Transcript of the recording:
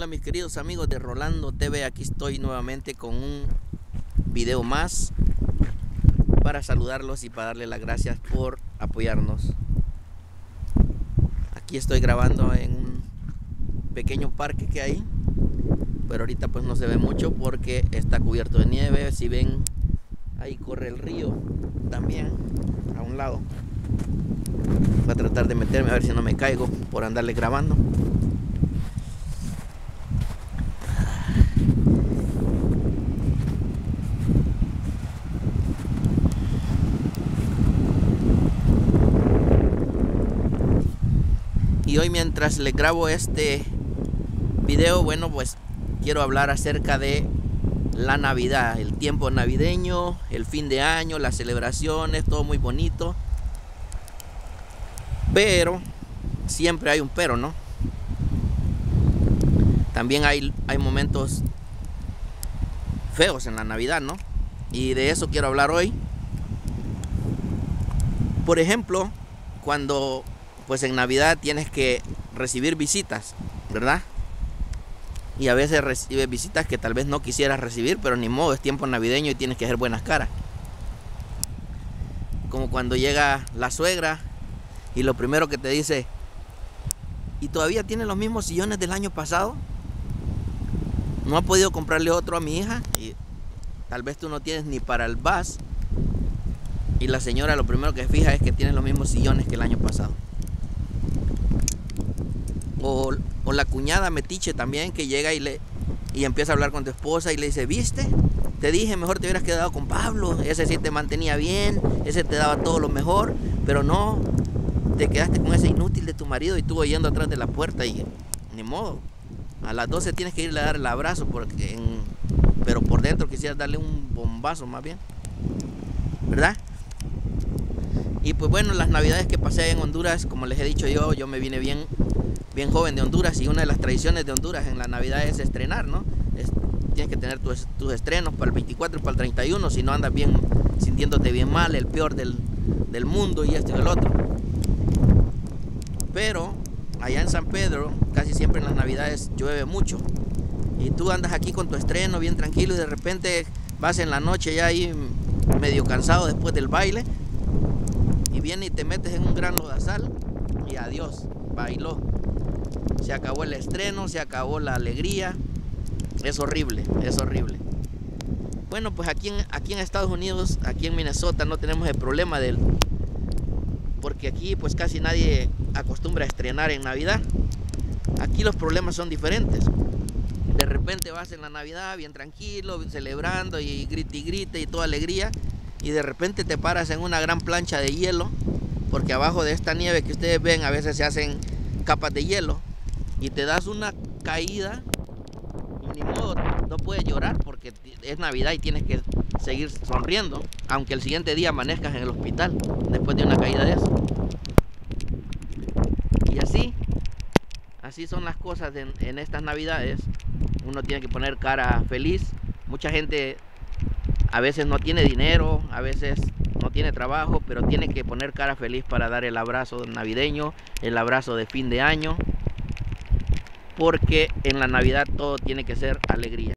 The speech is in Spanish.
Hola mis queridos amigos de Rolando TV, aquí estoy nuevamente con un video más para saludarlos y para darles las gracias por apoyarnos. Aquí estoy grabando en un pequeño parque que hay, pero ahorita pues no se ve mucho porque está cubierto de nieve. Si ven, ahí corre el río también a un lado. Voy a tratar de meterme a ver si no me caigo por andarle grabando. Y hoy mientras le grabo este video, bueno, pues quiero hablar acerca de la Navidad, el tiempo navideño, el fin de año, las celebraciones, todo muy bonito. Pero siempre hay un pero, ¿no? También hay, hay momentos feos en la Navidad, ¿no? Y de eso quiero hablar hoy. Por ejemplo, cuando pues en Navidad tienes que recibir visitas, ¿verdad? Y a veces recibes visitas que tal vez no quisieras recibir, pero ni modo, es tiempo navideño y tienes que hacer buenas caras. Como cuando llega la suegra y lo primero que te dice, ¿y todavía tiene los mismos sillones del año pasado? No ha podido comprarle otro a mi hija y tal vez tú no tienes ni para el bus. Y la señora lo primero que fija es que tiene los mismos sillones que el año pasado. O, la cuñada metiche también que llega y, le, y empieza a hablar con tu esposa y le dice, ¿viste? Te dije, mejor te hubieras quedado con Pablo. Ese sí te mantenía bien, ese te daba todo lo mejor, pero no, te quedaste con ese inútil de tu marido y tú yendo atrás de la puerta y ni modo. A las 12 tienes que irle a dar el abrazo, porque pero por dentro quisieras darle un bombazo más bien. ¿Verdad? Y pues bueno, las navidades que pasé en Honduras, como les he dicho yo, yo me vine bien bien joven de Honduras y una de las tradiciones de Honduras en la Navidad es estrenar, ¿no? Es, tienes que tener tus, tus, estrenos para el 24 y para el 31, si no andas bien, sintiéndote bien mal, el peor del, del mundo y esto y el otro. Pero allá en San Pedro, casi siempre en las Navidades llueve mucho. Y tú andas aquí con tu estreno bien tranquilo y de repente vas en la noche ya ahí medio cansado después del baile y viene y te metes en un gran lodazal y adiós, bailó. Se acabó el estreno, se acabó la alegría. Es horrible, es horrible. Bueno, pues aquí en, aquí en Estados Unidos, aquí en Minnesota, no tenemos el problema del... Porque aquí pues casi nadie acostumbra a estrenar en Navidad. Aquí los problemas son diferentes. De repente vas en la Navidad bien tranquilo, celebrando y grite y grite y toda alegría. Y de repente te paras en una gran plancha de hielo. Porque abajo de esta nieve que ustedes ven a veces se hacen capas de hielo y te das una caída ni modo, no puedes llorar porque es Navidad y tienes que seguir sonriendo, aunque el siguiente día amanezcas en el hospital después de una caída de eso. Y así, así son las cosas en, en estas Navidades. Uno tiene que poner cara feliz. Mucha gente a veces no tiene dinero, a veces no tiene trabajo, pero tiene que poner cara feliz para dar el abrazo navideño, el abrazo de fin de año porque en la Navidad todo tiene que ser alegría.